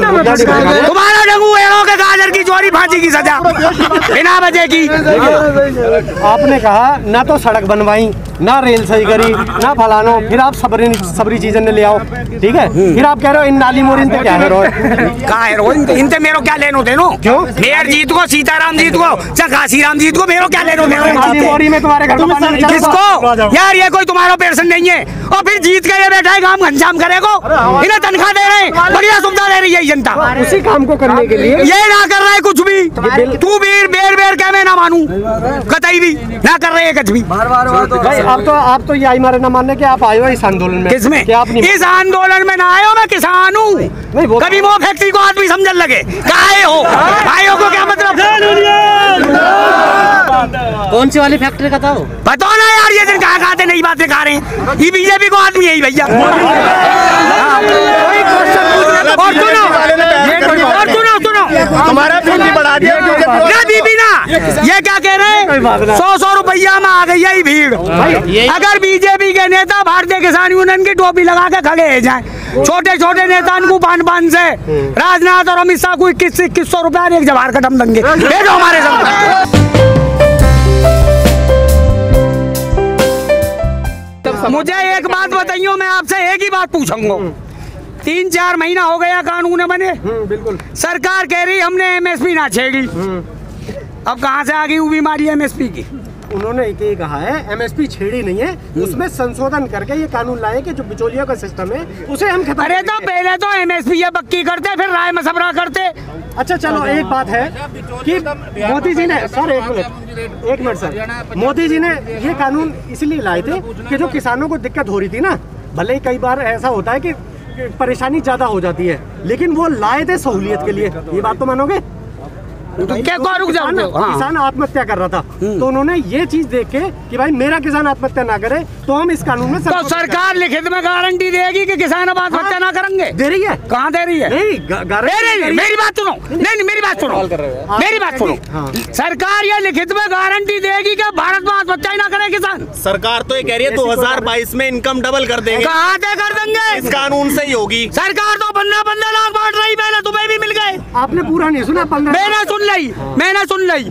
止まれ डंगू के गाजर की चोरी फांसी की सजा। बिना वजह की। आपने कहा ना तो सड़क बनवाई ना रेल सही करी ना फलानो फिर आप सबरी सबरी चीज़ें ले आओ। ठीक है? फिर आप कह रहे हो इन नाली मोरिन पे क्या है कहा है इनते, मेरो क्या लेनो देनो क्यों? मेयर जीत को सीताराम जीत को चाहे काशीराम जीत को मेरो क्या लेनो नाली देनो मोरी में तुम्हारे घर चलेगा। किसको? यार ये कोई तुम्हारा पेरेशन नहीं है। और फिर जीत के ये बैठा है काम घनश्याम करेगो इन्हें तनख्वाह दे रहे हैं बढ़िया सुविधा दे रही है जनता। उसी काम को करने के लिए ये ना कर रहा है कुछ भी तू भी बेर बेर क्या मैं ना मानू कतई भी ना कर रहे हैं कुछ भी आप तो आप तो ये आई मारे ना मानने के आप आए हो इस आंदोलन में किसमें कि आप नहीं इस आंदोलन में ना आए हो मैं किसान हूँ कभी वो फैक्ट्री को आदमी समझने लगे काहे हो भाइयों को क्या मतलब कौन सी वाली फैक्ट्री का था वो बताओ ना यार ये दिन कहाँ खाते नई बातें खा रहे हैं ये बीजेपी को आदमी यही भैया और सुनो हमारा बीपी बढ़ा दिया ना बीबी ना ये क्या कह रहे हैं? सौ सौ रुपया में आ गई है ये भीड़। अगर बीजेपी के नेता भारतीय किसान यूनियन की टोपी लगा के खड़े हो जाए छोटे छोटे नेता को पान पान से राजनाथ और अमित शाह को इक्कीस इक्कीस सौ रुपया एक जवाहर कदम देंगे। भेजो हमारे संग। मुझे एक बात बताइयो मैं आपसे एक ही बात पूछूँगा। तीन चार महीना हो गया कानून बने। बिल्कुल। सरकार कह रही हमने एमएसपी ना छेड़ी। अब कहाँ से आ गई वो बीमारी एमएसपी की? उन्होंने एक ही कहा है एमएसपी छेड़ी नहीं है उसमें संशोधन करके ये कानून लाए कि जो बिचौलियों का सिस्टम है उसे हम खत्म अरे तो पहले तो एमएसपी ये पक्की करते फिर राय मसबरा करते। अच्छा चलो एक बात है कि मोदी जी ने सर एक मिनट एक मिनट सर। मोदी जी ने ये कानून इसलिए लाए थे कि जो किसानों को दिक्कत हो रही थी ना भले ही कई बार ऐसा होता है कि परेशानी ज़्यादा हो जाती है। लेकिन वो लाए थे सहूलियत के लिए। ये बात तो मानोगे? क्या को रुक जाओ किसान- हाँ। किसान आत्महत्या कर रहा था। तो उन्होंने ये चीज़ देख के कि भाई मेरा किसान आत्महत्या ना करे तो हम इस कानून में तो सरकार लिखित में गारंटी देगी कि किसान अब आत्महत्या ना करेंगे? दे रही है। कहाँ दे रही है? नहीं दे है। मेरी बात सुनो। नहीं नहीं। मेरी बात सुनो। मेरी बात सुनो। हाँ। सरकार ये लिखित में गारंटी देगी कि भारत में आत्महत्या ही ना करे किसान। सरकार तो ये कह रही है 2022 में इनकम डबल कर देंगे। कहाँ से कर देंगे। इस कानून से ही होगी। सरकार तो पंद्रह पंद्रह लाख बांट रही पहले तुम्हें भी मिल गए। आपने पूरा नहीं सुना पंद्रह मैंने सुन ली मैंने सुन ली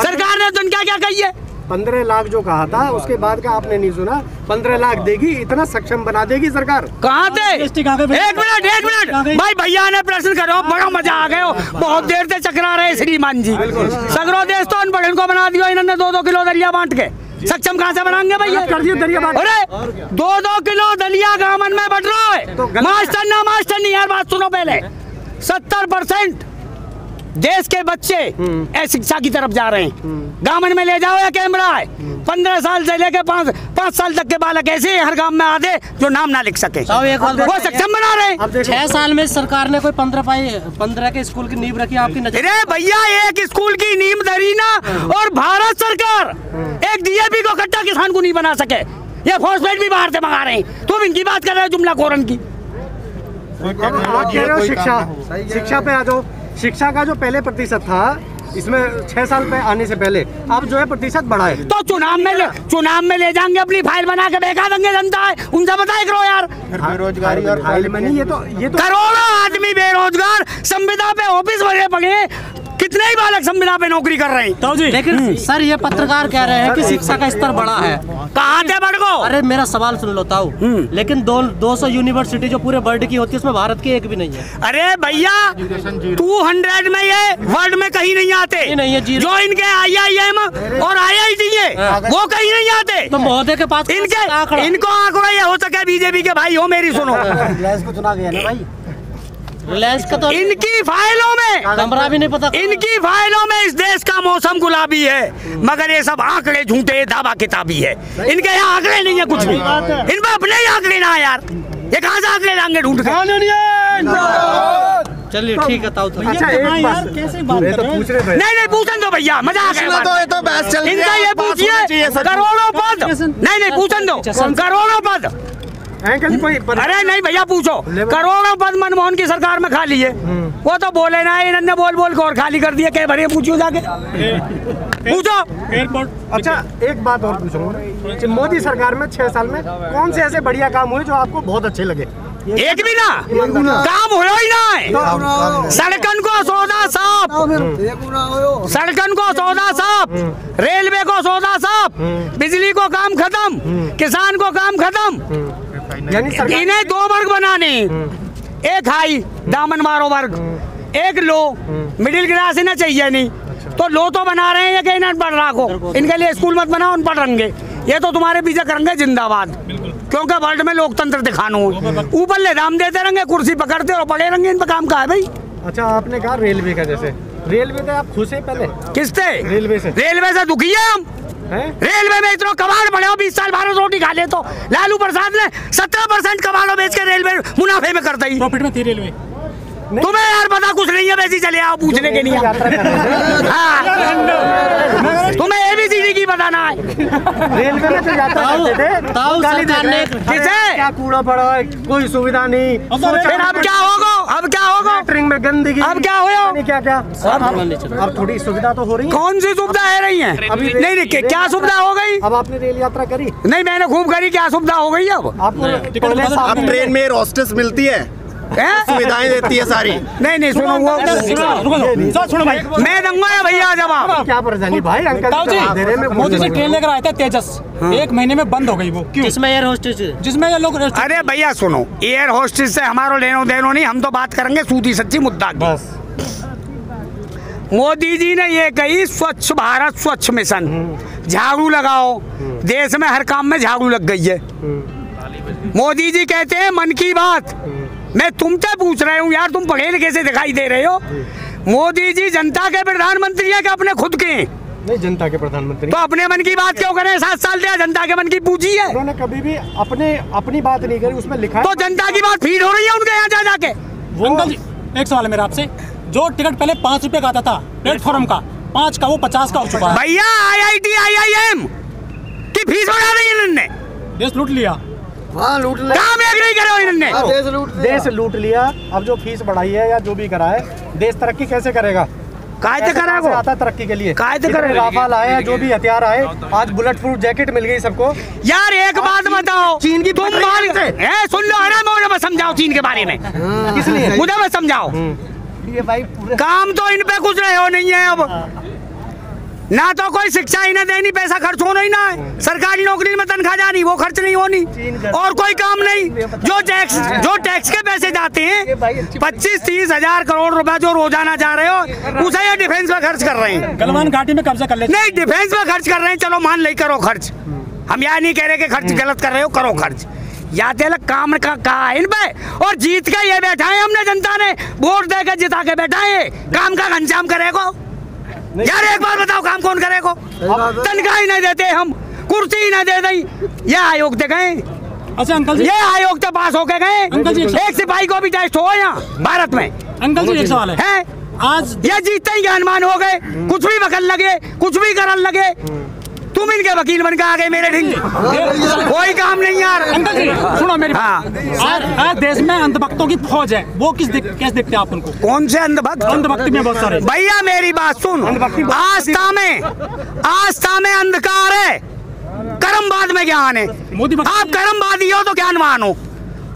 सरकार ने तुम क्या क्या कही है? पंद्रह लाख जो कहा था उसके बाद का आपने नहीं सुना। पंद्रह लाख देगी इतना सक्षम बना देगी सरकार। कहाँ थे? एक मिनट एक मिनट। भाई भैया ने प्रश्न करो बड़ा मज़ा आ गया बहुत देर से चकरा रहे श्रीमान जी। सगरो देश तो अनपढ़ को बना दिया इन्होंने दो दो किलो दलिया बांट के। सक्षम कहाँ से बनाएँगे भैया? कर दियो दरिया बात अरे दो दो किलो दलिया गामन में बढ़ रहा तो है। मास्टर ना मास्टर नहीं यार बात सुनो पहले। सत्तर परसेंट देश के बच्चे शिक्षा की तरफ़ जा रहे हैं। गामन में ले जाओ या कैमरा है? पंद्रह साल से लेके पाँच पाँच साल तक के बालक ऐसे हर गाँव में आते जो नाम ना लिख सके। वो सक्षम बना रहे हैं। छह साल में सरकार ने कोई पंद्रह पाई पंद्रह के स्कूल की नींव रखी आपकी नज़र अरे भैया एक स्कूल की नींव धरी ना और भारत सरकार एक डीएपी को कट्टा किसान को नहीं बना सके। ये फॉस्फेट भी बाहर से मंगा रहे हैं। तुम इनकी बात कर रहे हो जुमला कोरन की आप कह रहे हो शिक्षा। शिक्षा पे आ जाओ। शिक्षा का जो पहले प्रतिशत था इसमें छह साल पे आने से पहले अब जो है प्रतिशत बढ़ाए है। तो चुनाव में ले चुनाव में ले जाएँगे अपनी फ़ाइल बना के बेका देंगे जनता है। उनसे बताए करो यार। बेरोजगारी और फ़ाइल में नहीं ये तो ये तो करोड़ों आदमी बेरोजगार संविदा पे ऑफ़िस भरे पड़े कितने ही बालक संविदा पे नौकरी कर रहे हैं? लेकिन सर ये पत्रकार कह रहे हैं कि शिक्षा का स्तर बड़ा है। कहाँ थे बढ़ गो अरे मेरा सवाल सुन लो ताऊ। लेकिन दो दो सौ यूनिवर्सिटी जो पूरे वर्ल्ड की होती है उसमें भारत की एक भी नहीं है। अरे भैया टू हंड्रेड में ये वर्ल्ड में कहीं नहीं आते। नहीं है, जो इनके आई आई एम और आई आई टी है। वो कहीं नहीं आते। तो महोदय के पास इनके इनको आंकड़ा ये हो सके बीजेपी के भाई हो मेरी सुनो। को चुना गया ना भाई। रिलायंस का तो इनकी फाइलों में कमरा भी नहीं पता इनकी फाइलों में इस देश का मौसम गुलाबी है मगर ये सब आंकड़े झूठे दावा किताबी है। इनके यहाँ आंकड़े नहीं है कुछ भी। इनमें अपने ही आंकड़े ना है यार। ये कहाँ से आंकड़े लाएँगे ढूंढ के? चलिए ठीक है ताऊ तो अच्छा एक बात। कैसे बात तो पूछ रहे थे। नहीं नहीं पूछन दो भैया मज़ा आ गया तो ये तो बहस चल रही है इनका ये पूछिए करोड़ों पद। नहीं नहीं पूछन दो करोड़ों पद। अंकल कोई अरे नहीं भैया पूछो। करोड़ों पद मनमोहन की सरकार में खाली है। वो तो बोले ना इन्होंने बोल बोल के और खाली कर दिए कह भरे पूछो जाके। पूछो। अच्छा एक बात और पूछूँगा मोदी सरकार में छह साल में कौन से ऐसे बढ़िया काम हुए जो आपको बहुत अच्छे लगे? एक भी ना? काम हो ही ना है। सड़कन को सौदा साफ़। सड़कन को सौदा साफ़। रेलवे को सौदा साफ़। बिजली को काम खत्म। किसान को काम खत्म। इन्हें दो वर्ग बनाने। एक हाई दामन मारो वर्ग। एक लो मिडिल क्लास इन्हें चाहिए नहीं। तो लो तो बना रहे हैं ये कि? इन्हें पढ़ रखो इनके लिए स्कूल मत बनाओ उन पढ़ रंगे। ये तो तुम्हारे पीछे करेंगे जिंदाबाद। क्योंकि वर्ल्ड में लोकतंत्र दिखानो है। ऊपर ले दाम देते रहेंगे कुर्सी पकड़ते और पड़े रहेंगे इन पे काम का है भाई? अच्छा आपने कहा रेलवे का जैसे। रेलवे से आप खुश है पहले? किससे? रेलवे से। रेलवे से दुखी है हम? रेलवे में इतना कबाड़ बढ़े हो बीस साल भारत रोटी खा ले तो। लालू प्रसाद ने सत्रह परसेंट कबाड़ो बेच के रेलवे मुनाफे में करता दी प्रॉफिट में थी रेलवे तुम्हें यार पता कुछ नहीं है वैसे चले आओ पूछने के लिए। हाँ। बताना है रेलवे में जो यात्रा करते थे। ताऊ सरकार ने- किसे? क्या कूड़ा पड़ा है? कोई सुविधा नहीं। फिर अब क्या होगा? अब क्या होगा? ट्रिंग में गंदगी। अब क्या होया? नहीं क्या क्या। अब अब थोड़ी सुविधा तो हो रही है। कौन सी सुविधा है रही है? अभी नहीं नहीं क्या- सुविधा हो गई? अब आपने रेल यात्रा करी? नहीं मैंने खूब करी क्या सुविधा हो गई अब? आपको ट्रेन में हॉस्टेस मिलती हैं? सुविधाएँ देती है सारी। नहीं नहीं सुनो वो सुनो भाई मैं दूँगा या भैया जवाब? क्या परेशानी भाई? अंकल हैं, मोदी से ट्रेन लेकर आए थे तेजस। एक महीने में बंद हो गई वो। क्यों? जिसमें एयर होस्टेज जिसमें ये लोग अरे भैया सुनो। एयर होस्टेस से हमारो लेनो देनो नहीं हम तो बात करेंगे सूदी सच्ची मुद्दा की। बस। मोदी जी ने ये कही स्वच्छ भारत स्वच्छ मिशन। झाड़ू लगाओ। देश में हर काम में झाड़ू लग गई है। मोदी जी कहते हैं मन की बात। मैं तुमसे पूछ रहा हूँ यार तुम पढ़े लिखे से दिखाई दे रहे हो। मोदी जी जनता के प्रधानमंत्री है कि अपने खुद के हैं? नहीं जनता के प्रधानमंत्री। तो अपने मन की बात क्यों करें? सात साल दिया जनता के मन की पूछी है। उन्होंने कभी भी अपने अपनी बात नहीं करी उसमें लिखा है। तो जनता की बात फ़ीड हो रही है उनके यहाँ जा जाके? वो अंकल जी एक सवाल है मेरा आपसे। जो टिकट पहले पाँच रुपए का आता था प्लेटफॉर्म का पाँच का वो पचास का हो चुका है। भैया I I T I I M की फ़ीस बढ़ा दी इन्होंने। देश लूट लिया। काम एक नहीं करे इन्होंने? देश लूट लिया। अब जो फ़ीस बढ़ाई है या जो भी करा है देश तरक्की कैसे करेगा? कायदे करा वो? आता तरक्की के लिए? कायदे करे। राफाल आए हैं जो भी हथियार आए आज बुलेट प्रूफ जैकेट मिल गई सबको। यार एक बात बताओ। चीन की तुम है ए, सुन लो अरे मुझे मत समझाओ चीन के बारे में। किस लिए? मुझे मत समझाओ। ये भाई पूरे काम तो इन पे कुछ रहे हो नहीं है अब। ना तो कोई शिक्षा ही ना देनी पैसा खर्च होना ही ना है। सरकारी नौकरी में तनख्वाह जानी वो खर्च नहीं होनी। और कोई काम नहीं। जो टैक्स जो टैक्स के पैसे जाते हैं पच्चीस तीस हज़ार करोड़ रुपए जो रोज़ाना जा रहे हो उसे ये डिफेंस में खर्च कर रहे हैं। गलवान घाटी में कब्जा कर ले नहीं डिफेंस में खर्च कर रहे हैं। चलो मान ले करो खर्च। हम यहाँ नहीं कह रहे कि खर्च गलत कर रहे हो करो खर्च। या तेल काम का कहा है इन पे और जीत के ये बैठा है हमने जनता ने। वोट दे के जिता के बैठा है काम का घनश्याम करेगो। यार एक बार बताओ काम कौन करेगो? तनख्वाह ही नहीं देते हम कुर्सी ही नहीं दे दी ये आयोग दे गए। अच्छा अंकल जी। ये आयोग तो पास होके गए। अंकल जी, एक सिपाही को भी टेस्ट हो यहाँ भारत में? अंकल जी एक सवाल है। है? आज ये जीतते ही ज्ञानमान हो गए। कुछ भी बकल लगे कुछ भी करल लगे। तुम इनके वकील बन के आ गए मेरे ढिंग। कोई काम नहीं यार। अंकल जी सुनो मेरी हाँ। आज आज देश में अंधभक्तों की फौज है। वो किस दिख, कैसे दिखते हैं आप उनको? कौन से अंधभक्त? अंधभक्ति में बहुत सारे। भैया मेरी बात सुन। आस्था में आस्था में अंधकार है। कर्मवाद में ज्ञान है। आप कर्मवादी हो तो ज्ञानवान हो।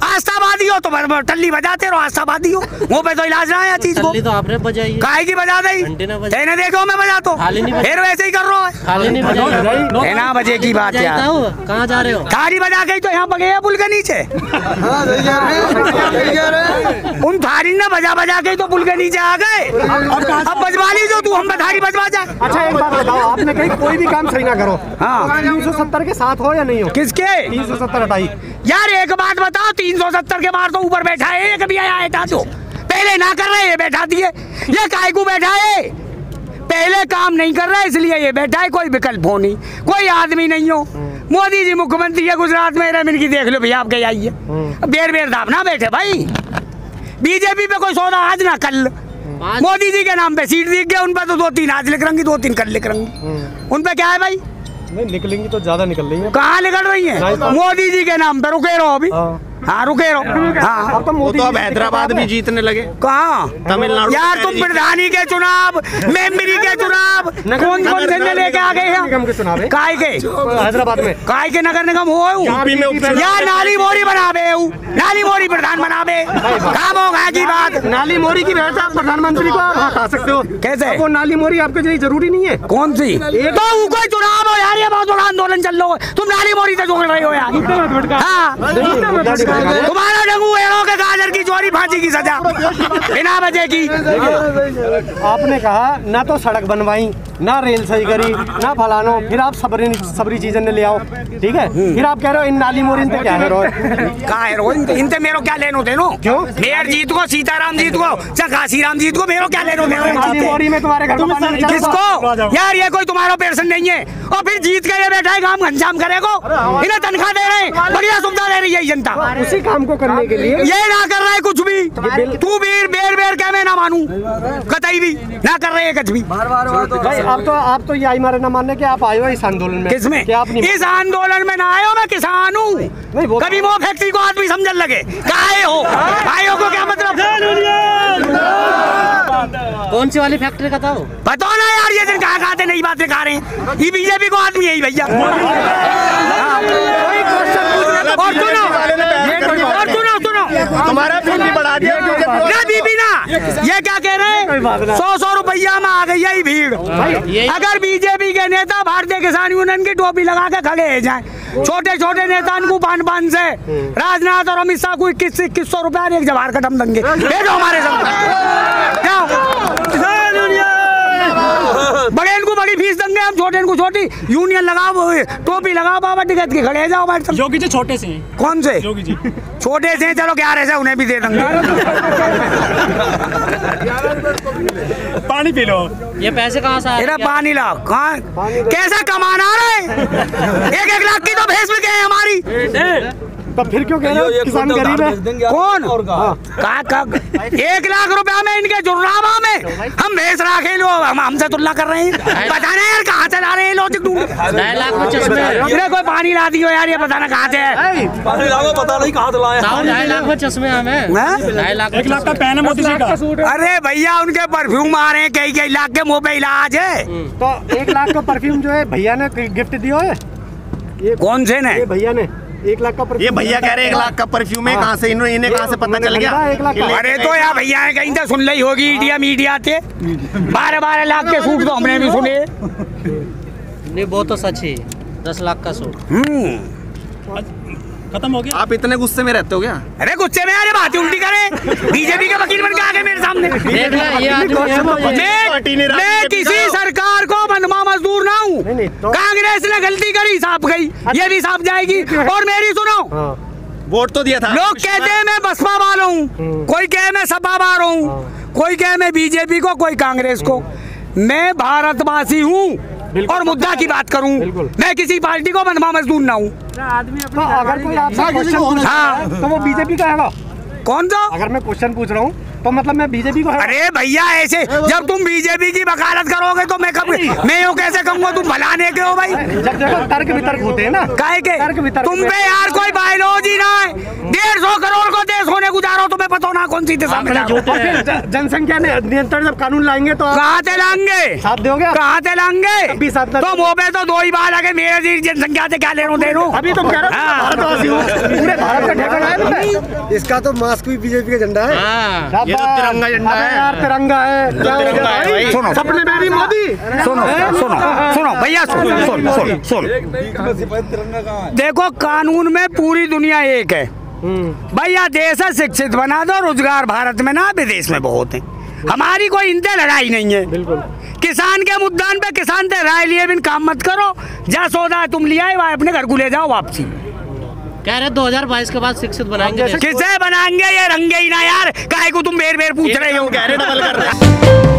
आस्थावादी हो तो टल्ली बजाते रहो आस्थावादी हो वो पे तो इलाज ना है चीज़ को। टल्ली तो आपने बजाई काहे की बजा ना बजा- तेने देखो मैं बजा तो। फिर वैसे ही कर रहा है। नहीं बजे की बात है यार। कहाँ जा रहे हो? थारी बजा गई तो यहाँ बगे पुल के नीचे। उन थारी ने बजा बजा के तो पुल के नीचे आ गए। अब बजवा ली जो तू हम थारी बजवा जा। अच्छा एक बात बताओ आपने कहीं कोई भी काम सही ना करो। हाँ। तीन सौ सत्तर के साथ हो या नहीं हो? किसके? तीन सौ सत्तर हटाई यार एक बात बताओ तीन सौ सत्तर के बार तो ऊपर बैठा है एक भी आया हटा दो पहले ना कर रहे ये बैठा दिए। ये काय को बैठा है। पहले काम नहीं कर रहा है इसलिए ये बैठा है कोई विकल्प हो नहीं। कोई आदमी नहीं हो। मोदी जी मुख्यमंत्री है गुजरात में रहे इनकी देख लो भैया आप गए आइए। बेर बेर दाब ना बैठे भाई। बीजेपी पे कोई सौदा आज ना कल। मोदी जी के नाम पे सीट दिख गया उन पर तो दो तीन आज लिख रंगी दो तीन कल लिख रंगी। उन पे क्या है भाई? नहीं निकलेंगी तो ज़्यादा निकल रही है। कहाँ निकल रही है? मोदी जी के नाम पे रुके रहो अभी। हाँ। हाँ रुके रहो। हाँ अब तो वो मोदी तो अब हैदराबाद भी जीतने लगे। कहाँ? तमिलनाडु यार तुम प्रधानी के चुनाव मेम्बरी के चुनाव कौन कौन से नगर लेके आ गए निगम के चुनाव है। काय के? हैदराबाद में। काय के नगर निगम हो? यार नाली मोरी बनाबे ऊ, नाली मोरी प्रधान बनाबे काम हो गया की बात। नाली मोरी की वजह से आप प्रधानमंत्री को आप हटा सकते हो। कैसे? वो नाली मोरी आपके लिए ज़रूरी नहीं है। कौन सी? तो कोई चुनाव हो यार ये बहुत बड़ा आंदोलन चल रहा है। तुम नाली मोरी से जोड़ रहे हो यार। हाँ। तुम्हारा डंगू एड़ो के गाजर की चोरी फांसी की सजा। बिना वजह की। आपने कहा ना तो सड़क बनवाई ना रेल सही करी ना फलानो फिर आप सबरी सबरी चीज़ें ने ले आओ। ठीक है? फिर आप कह रहे हो इन नाली मोरी इनसे क्या करो का है इनते इनते मेरो क्या लेनो देनो? क्यों? मेयर जीत को सीताराम जीत को चाहे काशीराम जीत को मेरो क्या लेनो देनो? नाली। मोरी में तुम्हारे घर का चला। किसको? यार ये कोई तुम्हारा पेशेंट नहीं है। और फिर जीत के ये बैठा है काम घनश्याम करेगो इन्हें तनख्वाह दे रहे हैं। बढ़िया सुविधा दे रही है जनता। उसी काम को करने के लिए। ये ना कर रहा है कुछ भी। तू भी बेर बेर क्या मैं ना मानू। कतई भी। ना कर रहे हैं कुछ भी। भाई आप तो आप तो ये आई मारे ना मानने कि आप आए हो इस आंदोलन में। किसमें? इस आंदोलन में ना आयो मैं किसान हूँ। कभी वो फैक्ट्री को आदमी समझन लगे। काहे हो? भाइयों को क्या मतलब? कौन सी वाली फैक्ट्री का था वो? बताओ ना यार ये दिन कहा खाते नई बातें खा रहे हैं। ये बीजेपी को आदमी यही भैया। हाँ। और सुनो और सुनो सुनो तुम्हारा फ़ीस भी बढ़ा दिया ना बीबी ना ये क्या कह रहे हैं? सौ सौ रुपया में आ गई है ये भीड़ अगर बीजेपी के नेता भारतीय किसान यूनियन की टोपी लगा के खड़े हो जाए छोटे छोटे नेता को पान पान से राजनाथ और अमित शाह को इक्कीस इक्कीस सौ रुपया एक जवाहर का दम देंगे। भेजो हमारे संग क्या बड़े इनको बड़ी फ़ीस देंगे हम छोटे इनको छोटी। यूनियन लगाओ टोपी लगाओ बाबा टिकट की खड़े जाओ। योगी जी छोटे से कौन से? योगी जी। छोटे से चलो ग्यारह से उन्हें भी दे देंगे। पानी पी लो। ये पैसे कहाँ से आए पानी ला कहाँ? कैसे कमाना रे एक एक लाख की तो भैंस भी गए हमारी। तो फिर क्यों कह रहे हो? किसान गरीब है। कौन? का का एक लाख रुपया में इनके जुर्रामा में। हम भैंस राखे लो हम हमसे तुलना कर रहे हैं। बताना यार कहाँ से ला रहे हैं लॉजिक ढूंढ ढाई लाख में चश्मे। कोई पानी ला दियो यार ये बताना कहाँ से है। साहब ढाई लाख में चश्मे हमें। ढाई लाख एक लाख का पैन है मोदी जी का। अरे भैया उनके परफ्यूम आ रहे हैं कई कई लाख के मुँह पे इलाज है। तो एक लाख का परफ्यूम जो है भैया ने गिफ्ट दिया है। ये कौन से ने? भैया ने। एक लाख का ये भैया कह रहे हैं एक लाख का परफ्यूम है कहाँ से इन्होंने इन्हें कहाँ से पता चल गया? का। अरे तो यार भैया है कहीं तो सुन ली होगी मीडिया मीडिया से बारह बारह लाख के सूट तो हमने भी सुने। नहीं वो तो सच है दस लाख का सूट। हम्म। खत्म हो गया? आप इतने गुस्से में रहते हो क्या? अरे गुस्से में अरे बात उल्टी करे। बीजेपी के वकील बन के आ गए मेरे सामने। है मैं मैं किसी सरकार को बंधमा मजदूर ना हूँ। नहीं, नहीं, तो- कांग्रेस ने गलती करी साफ़ गई। ये भी साफ़ जाएगी। और मेरी सुनो। हाँ। वोट तो दिया था। लोग कहते हैं मैं बसपा वाला हूँ। कोई कहे मैं सपा वाला हूँ। कोई कहे मैं बीजेपी को कोई कांग्रेस को। मैं भारतवासी हूँ। और मुद्दा की बात करूँ मैं किसी पार्टी को बंधमा मजदूर ना हूँ। तो अगर कोई आपसे क्वेश्चन हाँ। तो वो बीजेपी का है कौन सा? अगर मैं क्वेश्चन पूछ रहा हूँ तो मतलब मैं बीजेपी को अरे भैया ऐसे जब तुम बीजेपी की वकालत करोगे तो मैं कब मैं यूँ कैसे कहूँगा तुम भलाने के हो भाई? जब देखो तर्क वितर्क होते हैं ना। काहे के तर्क वितर्क तुम पे यार कोई बायोलॉजी ना है। डेढ़ सौ करोड़ को देश होने गुजारो तुम्हें पता ना कौन सी जनसंख्या ने नियंत्रण जब कानून लाएँगे तो कहाँ से लाएँगे? साथ दोगे? कहाँ से लाएँगे? अभी साथ तो पे तो दो ही बार आगे मेरे जनसंख्या से क्या ले अभी तुम कह रहे हो हाँ। भारतवासी हो। पूरे भारत का ठेका है इसका तो मास्क भी बीजेपी का झंडा है। हाँ ये तो तिरंगा झंडा है। यार तिरंगा है? भाई। सुनो। सपने में भी मोदी? सुनो सुनो सुनो भैया सुन सुन सुन सुन। देखो कानून में पूरी दुनिया एक है। भैया देश है शिक्षित बना दो रोज़गार भारत में ना विदेश में बहुत है। हमारी कोई इनसे लड़ाई नहीं है। बिल्कुल। किसान के मुद्दान पे किसान से राय लिए बिन काम मत करो। जा सौदा है तुम लिया है अपने घर को ले जाओ वापसी। कह रहे 2022 के बाद शिक्षित बनाएँगे किसे बनाएँगे? ये रंगे ही ना यार। काहे को तुम बेर बेर पूछ रहे हो? कह रहे डबल कर रहे